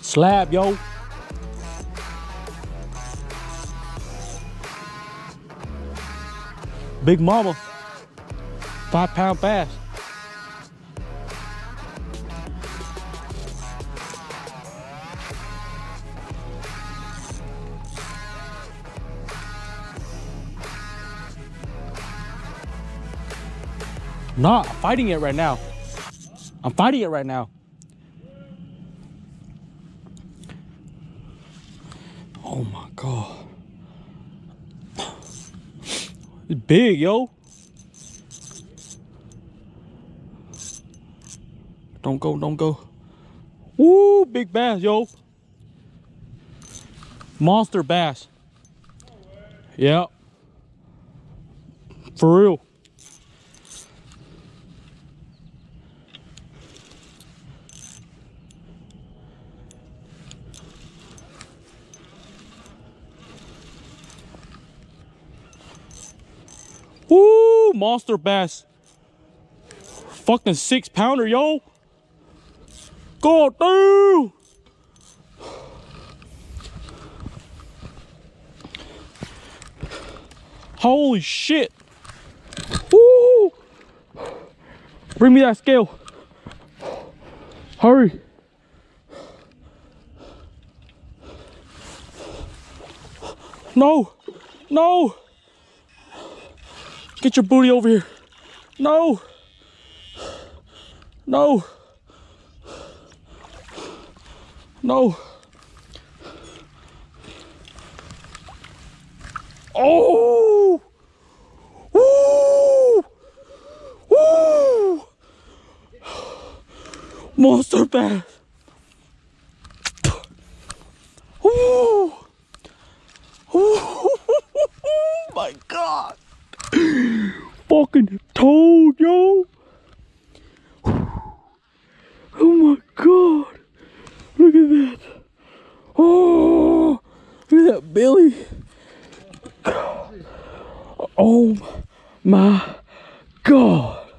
Slab, yo. Big mama. Five pound bass. I'm fighting it right now. I'm fighting it right now. Oh my god. It's big, yo. Don't go, don't go. Woo, big bass, yo. Monster bass. Yep. For real. Monster bass. Fucking six pounder, yo. God damn. Holy shit. Woo. Bring me that scale. Hurry. No, no. Get your booty over here. No. No. No. Oh. Monster bass. Woo. Woo. my God fucking toad, yo. Oh my god. Look at that. Oh, look at that belly. Oh my god.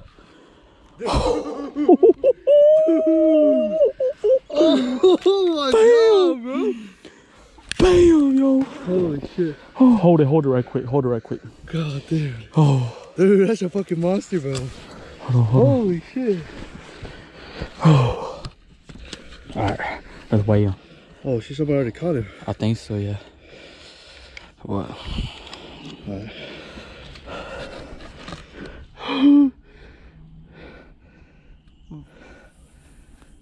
Oh my god, bro. Bam, yo. Holy shit. Oh, hold it, hold it right quick. Hold it right quick. God, dude. Oh, Dude, that's a fucking monster, bro. Holy shit. Oh. all right. Let's weigh him. Oh, shit, somebody already caught him. I think so, yeah. What? Alright.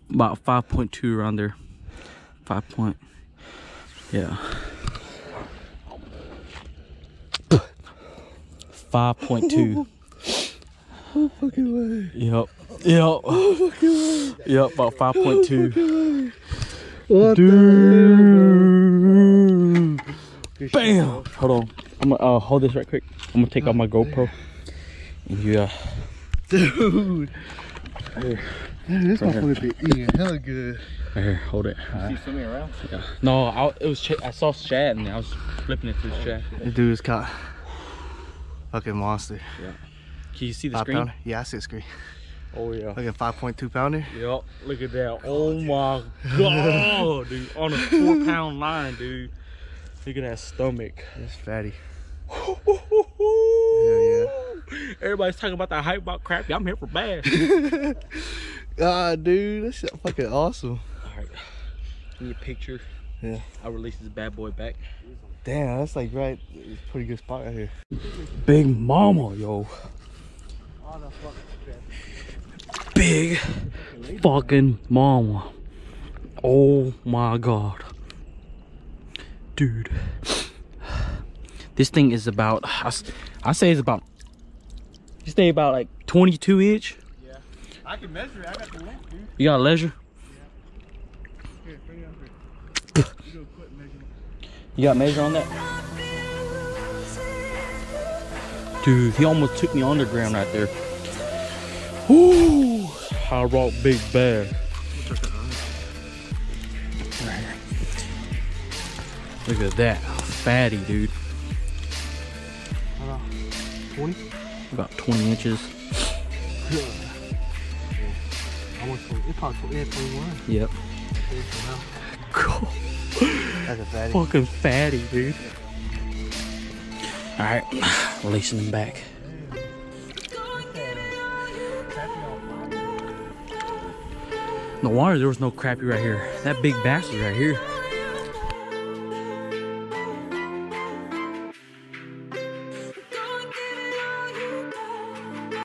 About 5.2 around there. 5 point. Yeah. 5.2. Oh, fucking way. Yep. Yep. Oh, fucking way. Yep. About 5.2. Fucking way. What Dude. the Bam. Hold on. I'm gonna uh, hold this right quick. I'm gonna take out my GoPro. And you, uh, Dude. Here. Man, this Right here. motherfucker be eating hella good. right here, hold it. You swimming around? Yeah. No, I, it was. I saw shad and I was flipping it to the shad. This dude is caught. Fucking monster. Yeah. Can you see the Five screen? pounder? Yeah, I see the screen. Oh yeah. Fucking 5.2 pounder. Yep. Look at that. Oh my god, dude. On a four pound line, dude. Look at that stomach. That's fatty. yeah. Everybody's talking about the hype about crap. I'm here for bass. Ah, dude, that's shit fucking awesome. Alright. Give me a picture. Yeah. I'll release this bad boy back. Damn, that's like right. It's a pretty good spot right here. Big mama, yo. Big fucking mama. Oh my god. Dude. This thing is about, I say it's about, you say about like 22 inch. Yeah. I can measure it. I got the length, dude. You got a leisure? Here, bring it up here. You go quit measuring. You got measure on that? Dude, he almost took me underground right there. Woo! High rock big bear. Look at that. Fatty, dude. About 20? About 20 inches. Almost 20. It's probably 21. Yep. Okay, so now- Cool. That's a fatty. Fucking fatty, dude. All right, releasing him back. No wonder there was no crappie right here. That big is right here.